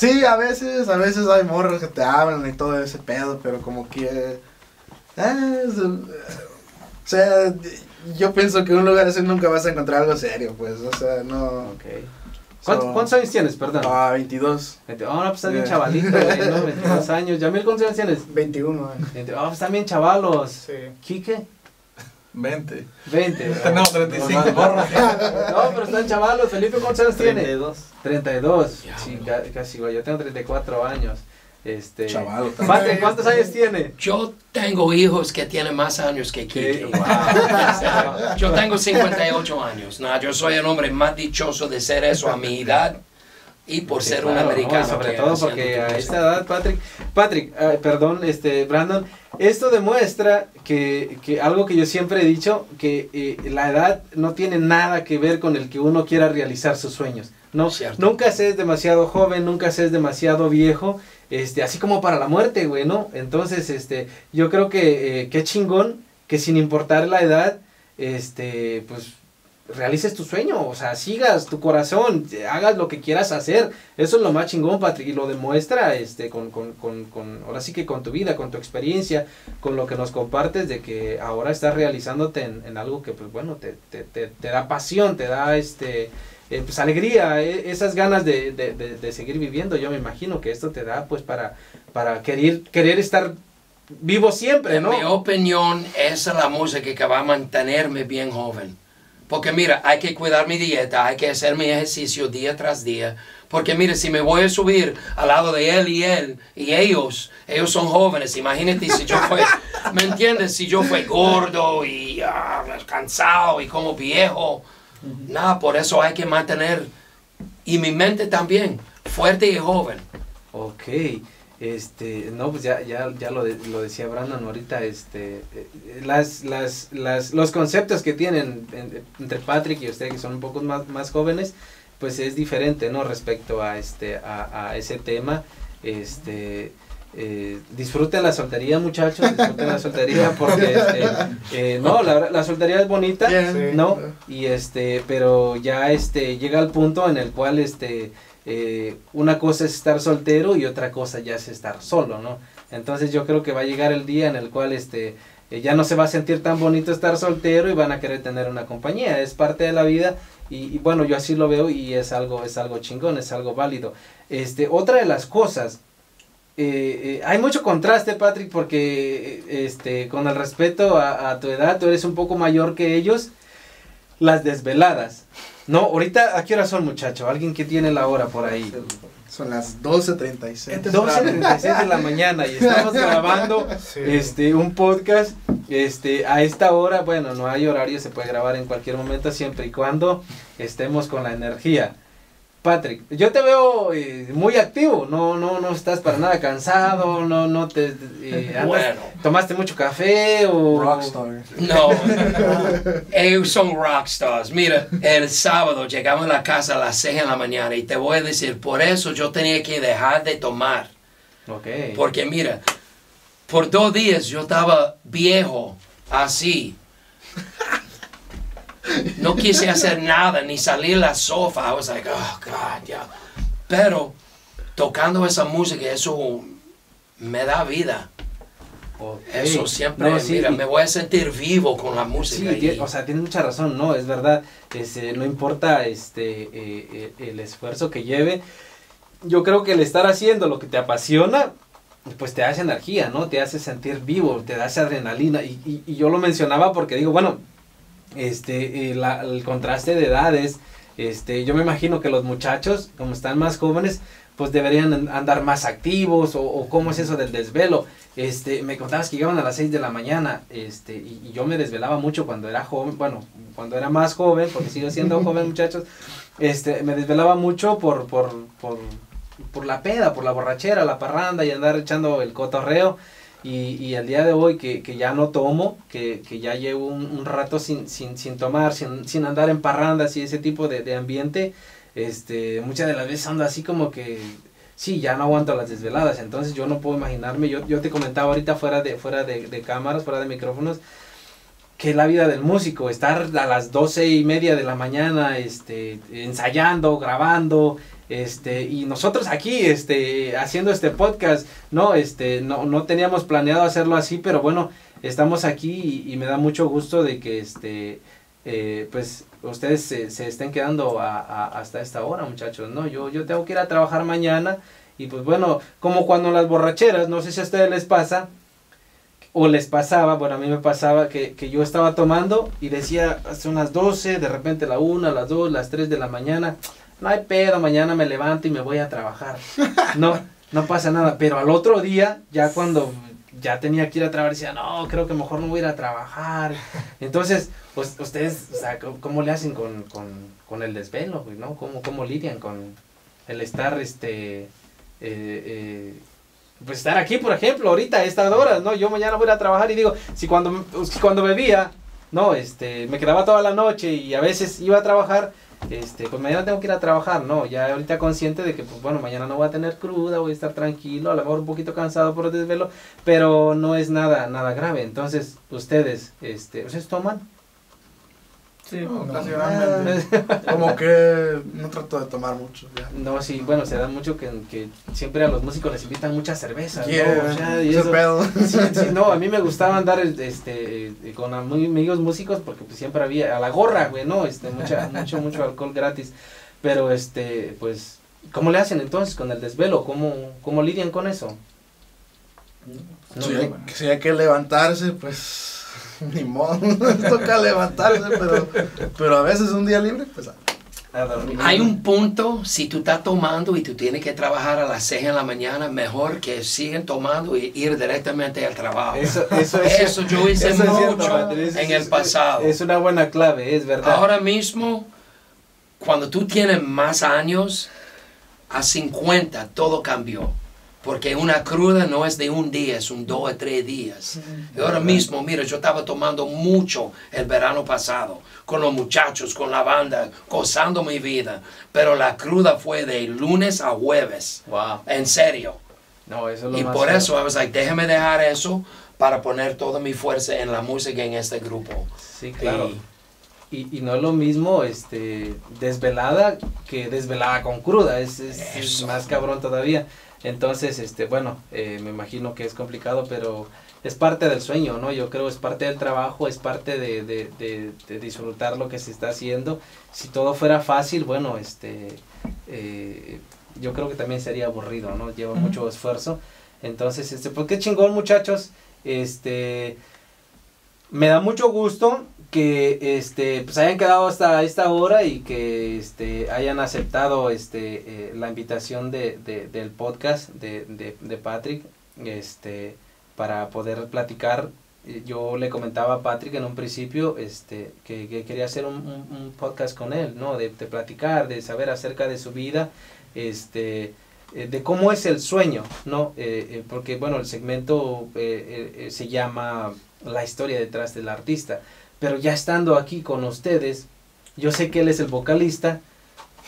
Sí, a veces, a veces hay morros que te hablan y todo ese pedo, pero como que... eh, es, eh, o sea, yo pienso que en un lugar así nunca vas a encontrar algo serio, pues, o sea, no... Ok. ¿Cuántos, So- cuántos años tienes, perdón? Ah, 22. Veinte- Ah, no, pues estás bien Yeah. chavalito, [laughs] güey, ¿no? 22 años. Yamil, ¿cuántos años tienes? 21 años. Veinte- Ah, pues están bien chavalos. Sí. ¿Quique? 20. 20. Tenemos 35. No, [laughs] no, pero están chavalos. Felipe, ¿cuántos años tiene? 32. 32. Ya, Sí, casi, güey. Yo tengo 34 años. Este. También. Patrick, ¿cuántos años tiene? Yo tengo hijos que tienen más años que Kike. Sí, wow. Yo tengo 58 años. No, yo soy el hombre más dichoso de ser eso a mi edad y por Sí, ser un no, americano. sobre todo porque a esta edad, Patrick, Patrick, eh, perdón, este, Brandon, esto demuestra que, que algo que yo siempre he dicho, que eh, la edad no tiene nada que ver con el que uno quiera realizar sus sueños. No, Cierto. nunca se es demasiado joven, nunca se es demasiado viejo, este, así como para la muerte, güey, ¿no? Entonces, este, yo creo que eh, qué chingón que sin importar la edad, este, pues realices tu sueño, o sea, sigas tu corazón, hagas lo que quieras hacer. Eso es lo más chingón, Patrick, y lo demuestra este, con, con, con, con, ahora sí que con tu vida, con tu experiencia, con lo que nos compartes de que ahora estás realizándote en, algo que, pues bueno, te, te, te, te da pasión, te da este, eh, pues alegría, eh, esas ganas de, de, de, seguir viviendo. Yo me imagino que esto te da, pues, para, para querer, querer estar vivo siempre, En mi opinión, esa es la música que va a mantenerme bien joven. Porque mira, hay que cuidar mi dieta, hay que hacer mi ejercicio día tras día. Porque mira, si me voy a subir al lado de él y él y ellos, ellos son jóvenes, imagínate si yo fue, [laughs] ¿me entiendes? Si yo fue gordo y ah, cansado y como viejo. Nada, por eso hay que mantener, y mi mente también, fuerte y joven. Ok. Este, no, pues ya, ya, ya lo, de- lo decía Brandon ahorita, este, eh, las, las, las, los conceptos que tienen en- entre Patrick y usted, que son un poco más, más jóvenes, pues es diferente, ¿no? Respecto a, este, a, a ese tema, este, eh, disfruten la soltería, muchachos, disfruten la soltería, [laughs] porque, este, eh, no, la, la soltería es bonita. ¿no? Y este, pero ya este, llega al punto en el cual este, eh, una cosa es estar soltero y otra cosa ya es estar solo, ¿no? Entonces yo creo que va a llegar el día en el cual este, eh, ya no se va a sentir tan bonito estar soltero y van a querer tener una compañía, es parte de la vida y, bueno, yo así lo veo y es algo, es algo chingón, es algo válido. Este, otra de las cosas, eh, hay mucho contraste, Patrick, porque este, con el respeto a tu edad, tú eres un poco mayor que ellos, las desveladas. No, ahorita, ¿a qué hora son, muchacho? Alguien que tiene la hora por ahí. Son las 12.36. 12.36 de la mañana y estamos [laughs] grabando Sí. este un podcast este a esta hora bueno no hay horario se puede grabar en cualquier momento siempre y cuando estemos con la energía Patrick yo te veo eh, muy activo no no no estás para nada cansado no no te eh, [laughs] andas- Bueno, tomaste mucho café o Rockstar. no. Ellos son rockstars. Mira, el sábado llegamos a la casa a las 6 de la mañana y te voy a decir, por eso yo tenía que dejar de tomar. Ok. Porque mira, por dos días yo estaba viejo, así. No quise hacer nada, ni salir a la sofá. I was like, oh, God, yeah. Pero tocando esa música, eso me da vida. Ok. Eso siempre, No, sí, mira, y- me voy a sentir vivo con la Sí, música. y- tie- o sea, tienes mucha razón, no, es verdad, este, no importa este, eh, eh, el esfuerzo que lleve, yo creo que el estar haciendo lo que te apasiona, pues te hace energía, ¿no? Te hace sentir vivo, te da esa adrenalina, y, y- y yo lo mencionaba porque digo, bueno, este, eh, la- el contraste de edades, este, yo me imagino que los muchachos, como están más jóvenes, pues deberían an- andar más activos, o, o cómo es eso del desvelo. Este, me contabas que llegaban a las 6 de la mañana, este, y, y yo me desvelaba mucho cuando era joven, bueno, cuando era más joven, porque sigo siendo [laughs] joven, muchachos, este, me desvelaba mucho por, por, por, por la peda, por la borrachera, la parranda y andar echando el cotorreo. Y, y el día de hoy que, que ya no tomo, que, que ya llevo un, rato sin, sin, sin tomar, sin, sin andar en parrandas y ese tipo de, de ambiente, este, muchas de las veces ando así como que, sí, ya no aguanto las desveladas, entonces yo no puedo imaginarme, yo, yo te comentaba ahorita fuera de, fuera de, cámaras, fuera de micrófonos, que la vida del músico, estar a las doce y media de la mañana, este, ensayando, grabando, este, y nosotros aquí, este, haciendo este podcast, no, este, no, no teníamos planeado hacerlo así, pero bueno, estamos aquí y, me da mucho gusto de que, este, eh, pues, ustedes se, estén quedando hasta esta hora, muchachos, no, yo, yo tengo que ir a trabajar mañana, y pues bueno, como cuando las borracheras, no sé si a ustedes les pasa, o les pasaba, bueno, a mí me pasaba que, que yo estaba tomando y decía, hace unas 12, de repente la 1, las 2, las 3 de la mañana, no hay pedo, mañana me levanto y me voy a trabajar. No, no pasa nada, pero al otro día, ya cuando ya tenía que ir a trabajar, decía, no, creo que mejor no voy a ir a trabajar. Entonces, ustedes, ¿cómo, le hacen con, con, con el desvelo, no? ¿Cómo, ¿Cómo lidian con el estar, este, eh, eh, pues estar aquí, por ejemplo, ahorita a estas horas, ¿no? Yo mañana voy a a trabajar y digo, si cuando, cuando bebía, no, este, me quedaba toda la noche y a veces iba a trabajar, este, pues mañana tengo que ir a trabajar, ¿no? Ya ahorita consciente de que, pues bueno, mañana no voy a tener cruda, voy a estar tranquilo, a lo mejor un poquito cansado por el desvelo, pero no es nada, nada grave. Entonces, ustedes, este, ¿ustedes toman? Sí, No, ocasionalmente. [laughs] Como que no trato de tomar mucho. Ya. No, sí, bueno, se da mucho que, que siempre a los músicos les invitan mucha cerveza, ¿no? Yeah, O sea, y ese eso- pedo. Sí, sí, no, a mí me [laughs] gustaba andar este, con am- amigos músicos porque pues siempre había, a la gorra, güey, ¿no? Este, mucha, mucho, mucho alcohol gratis. Pero, este, pues, ¿cómo le hacen entonces con el desvelo? ¿Cómo, cómo lidian con eso? No, Si no. hay, si hay que levantarse, pues [laughs] ni modo, [laughs] toca levantarse, pero, pero a veces un día libre, pues A dormir. Hay un punto, si tú estás tomando y tú tienes que trabajar a las 6 de la mañana, mejor que siguen tomando y ir directamente al trabajo. Eso, eso, es, Eso yo hice eso es cierto, mucho eso en es- el pasado. Es una buena clave, es verdad. Ahora mismo, cuando tú tienes más años, a 50 todo cambió. Porque una cruda no es de un día, es un dos o tres días. Y ahora mismo, mira, yo estaba tomando mucho el verano pasado, con los muchachos, con la banda, gozando mi vida. Pero la cruda fue de lunes a jueves. Wow. En serio. No, eso es lo Y más por eso, I was like, déjame dejar eso para poner toda mi fuerza en la música en este grupo. Sí, claro. Y- Y, y no es lo mismo este, desvelada que desvelada con cruda, es, es- más cabrón todavía. Entonces, este, bueno, eh, me imagino que es complicado, pero es parte del sueño, ¿no? Yo creo es parte del trabajo, es parte de, de- de- de disfrutar lo que se está haciendo. Si todo fuera fácil, bueno, este, eh, yo creo que también sería aburrido, ¿no? Lleva mucho esfuerzo. Entonces, este, pues qué chingón, muchachos. Este, me da mucho gusto que este pues hayan quedado hasta esta hora y que este hayan aceptado este eh, la invitación de, de- del podcast de, de, de Patrick este para poder platicar. Eh, yo le comentaba a Patrick en un principio este que, que quería hacer un, podcast con él no de, platicar de saber acerca de su vida este eh, de cómo es el sueño, ¿no? Eh, porque, bueno, el segmento se llama La historia detrás del artista, pero ya estando aquí con ustedes, yo sé que él es el vocalista,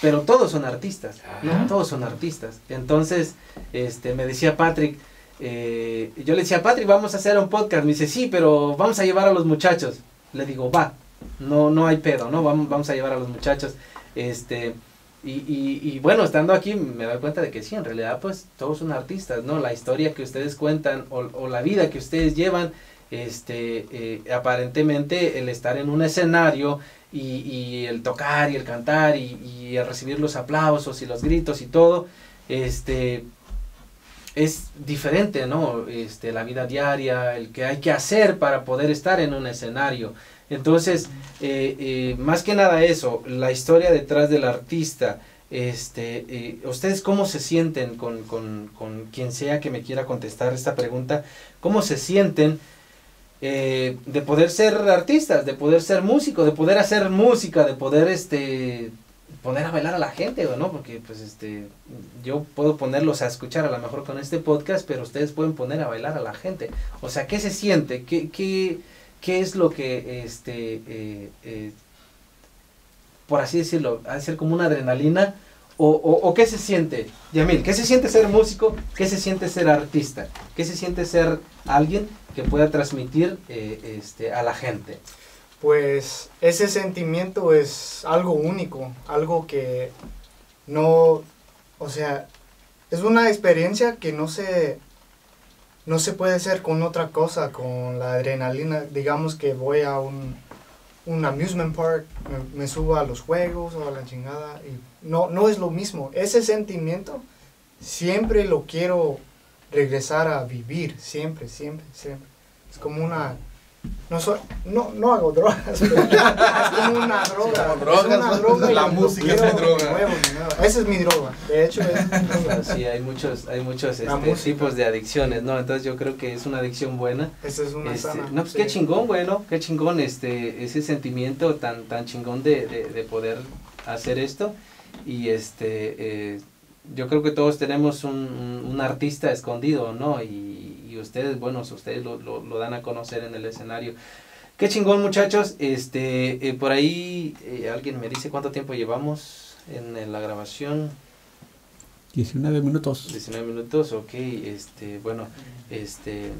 pero todos son artistas, ¿no? Ajá. Todos son artistas. Entonces, este, me decía Patrick, eh, yo le decía, Patrick, vamos a hacer un podcast. Me dice, sí, pero vamos a llevar a los muchachos. Le digo, va, no, no hay pedo, ¿no? Vamos, vamos a llevar a los muchachos. Este, y, y, y bueno, estando aquí me doy cuenta de que sí, en realidad pues todos son artistas, ¿no? La historia que ustedes cuentan o, o la vida que ustedes llevan, este, eh, aparentemente el estar en un escenario y, el tocar y el cantar y, el recibir los aplausos y los gritos y todo, este, es diferente, ¿no? Este, la vida diaria, el que hay que hacer para poder estar en un escenario. Entonces, eh, eh, más que nada eso, la historia detrás del artista, este, ¿ustedes cómo se sienten con, con, con quien sea que me quiera contestar esta pregunta? ¿Cómo se sienten eh, de poder ser artistas, de poder ser músicos, de poder hacer música, de poder este poner a bailar a la gente, ¿no? Porque pues este yo puedo ponerlos a escuchar a lo mejor con este podcast, pero ustedes pueden poner a bailar a la gente. O sea, ¿qué se siente? ¿Qué, qué, qué es lo que este eh, eh, por así decirlo, ha de ser como una adrenalina o, qué se siente, Yamil, ¿qué se siente ser músico? ¿Qué se siente ser artista? ¿Qué se siente ser alguien que pueda transmitir eh, este, a la gente? Pues ese sentimiento es algo único, algo que no, o sea, es una experiencia que no se, no se puede hacer con otra cosa, con la adrenalina. Digamos que voy a un, un amusement park, me, me subo a los juegos o a la chingada y no, no es lo mismo. Ese sentimiento siempre lo quiero regresar a vivir, siempre, siempre, siempre. Es como una... No, soy, no, no hago drogas, [laughs] pero es como una droga. drogas, es una droga la música es quiero mi droga. de nuevo, de nuevo. Esa es mi droga. De hecho, es mi [laughs] droga. Sí, hay muchos, hay muchos este, tipos de adicciones, ¿no? Entonces yo creo que es una adicción buena. Esa es una Este, sana. no, pues sí. qué chingón, bueno, qué chingón este, ese sentimiento tan, tan chingón de, de, de poder hacer esto. Y este, eh, yo creo que todos tenemos un, un- un artista escondido, ¿no? Y, y ustedes, bueno, ustedes lo, lo, lo dan a conocer en el escenario. Qué chingón, muchachos. Este, eh, por ahí eh, alguien me dice cuánto tiempo llevamos en, en la grabación. 19 minutos. 19 minutos, ok, este, bueno, este,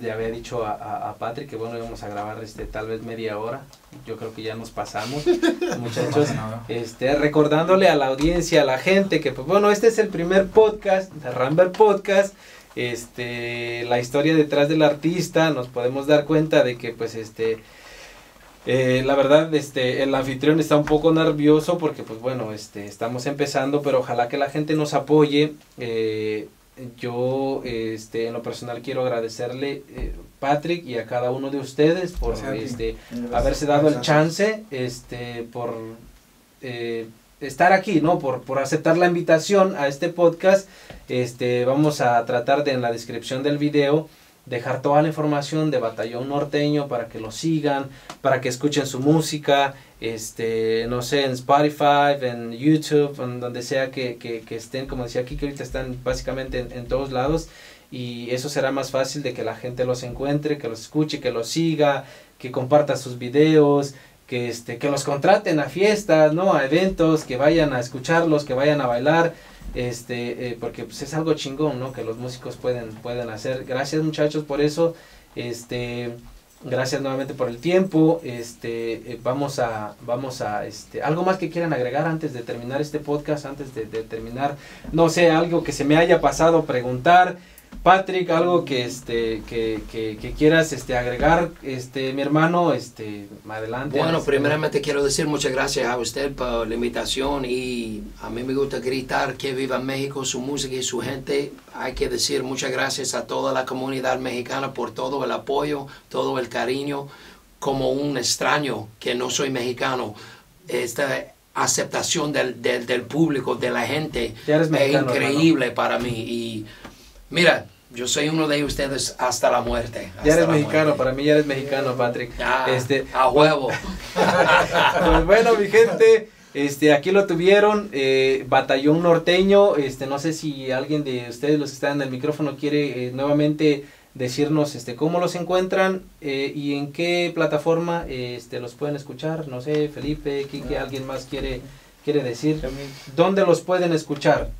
le había dicho a, a, a Patrick que bueno, íbamos a grabar este, tal vez media hora, yo creo que ya nos pasamos, [laughs] muchachos, este, recordándole a la audiencia, a la gente, que pues bueno, este es el primer podcast, de Ramber Podcast, este, la historia detrás del artista, nos podemos dar cuenta de que pues este, eh, la verdad, este, el anfitrión está un poco nervioso porque, pues bueno, este, estamos empezando, pero ojalá que la gente nos apoye. Eh, yo, este, en lo personal quiero agradecerle, eh, Patrick, y a cada uno de ustedes por, Gracias este, haberse dado el chance, este, por eh, estar aquí, ¿no? Por, por aceptar la invitación a este podcast. Este, vamos a tratar de en la descripción del video dejar toda la información de Batallón Norteño para que lo sigan, para que escuchen su música, este, no sé, en Spotify, en YouTube, en donde sea que, que, estén, como decía aquí, que ahorita están básicamente en, en todos lados y eso será más fácil de que la gente los encuentre, que los escuche, que los siga, que comparta sus videos, que este que los contraten a fiestas, ¿no? A eventos, que vayan a escucharlos, que vayan a bailar, este eh, porque pues es algo chingón, ¿no? Que los músicos pueden pueden hacer. Gracias, muchachos, por eso. Este gracias nuevamente por el tiempo. Este eh, vamos a vamos a este algo más que quieran agregar antes de terminar este podcast, antes de, de terminar, no sé, algo que se me haya pasado preguntar. Patrick, algo que este que, que, que quieras este agregar, este mi hermano, este adelante. Bueno, primeramente quiero decir muchas gracias a usted por la invitación y a mí me gusta gritar que viva México, su música y su gente. Hay que decir muchas gracias a toda la comunidad mexicana por todo el apoyo, todo el cariño. Como un extraño que no soy mexicano, esta aceptación del, del, del público, de la gente, es increíble para mí. Y mira, yo soy uno de ustedes hasta la muerte. hasta Ya eres mexicano, muerte. para mí ya eres mexicano, Patrick. Ah, Este, a huevo. [laughs] pues bueno, mi gente, este, aquí lo tuvieron, eh, Batallón Norteño, este, no sé si alguien de ustedes, los que están en el micrófono, quiere eh, nuevamente decirnos, este, cómo los encuentran eh, y en qué plataforma, eh, este, los pueden escuchar, no sé, Felipe, Kike, alguien más quiere, quiere decir, dónde los pueden escuchar.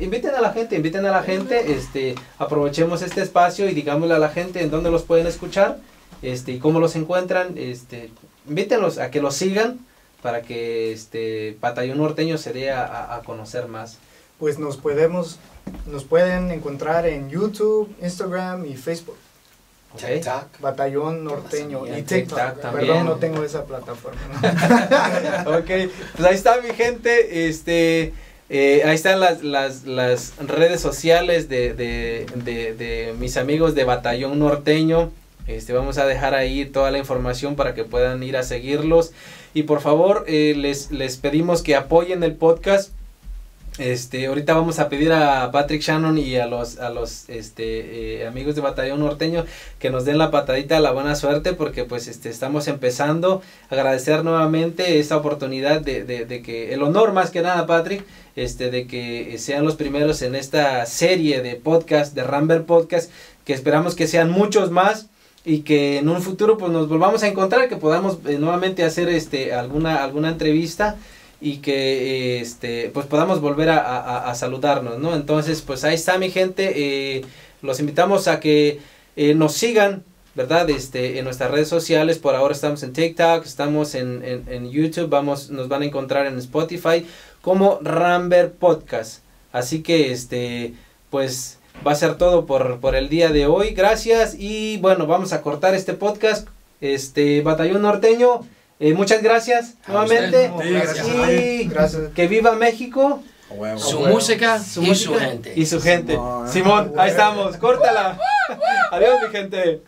Inviten a la gente, inviten a la gente, este, aprovechemos este espacio y digámosle a la gente en dónde los pueden escuchar, este, y cómo los encuentran, este, invítenlos a que los sigan para que este Batallón Norteño se dé a, a- conocer más. Pues nos podemos, nos pueden encontrar en YouTube, Instagram y Facebook. ¿ok? TikTok. Batallón Norteño Y TikTok. TikTok también. Perdón, no tengo esa plataforma. [laughs] ok, pues ahí está mi gente, este, eh, ahí están las, las, redes sociales de, de, de, de mis amigos de Batallón Norteño, este, vamos a dejar ahí toda la información para que puedan ir a seguirlos y por favor eh, les, les pedimos que apoyen el podcast. Este, ahorita vamos a pedir a Patrick Shannon y a los, a los este, eh, amigos de Batallón Norteño que nos den la patadita, la buena suerte, porque pues este, estamos empezando. Agradecer nuevamente esta oportunidad de, de, de que, el honor más que nada, Patrick, este, de que sean los primeros en esta serie de podcast, de Ramber Podcast, que esperamos que sean muchos más y que en un futuro pues nos volvamos a encontrar, que podamos eh, nuevamente hacer este, alguna, alguna entrevista y que este pues podamos volver a, a- a saludarnos no entonces pues ahí está mi gente eh, los invitamos a que eh, nos sigan verdad este en nuestras redes sociales por ahora estamos en TikTok estamos en, en, en YouTube vamos nos van a encontrar en Spotify como Ramber Podcast. Así que este pues va a ser todo por, por el día de hoy. Gracias y bueno vamos a cortar este podcast. Este batallón norteño eh, muchas gracias A nuevamente gracias. y Gracias. que viva México huevo. Su música Su y su gente. y su gente. Simón. Simón, ahí estamos, córtala. [laughs] Adiós mi gente.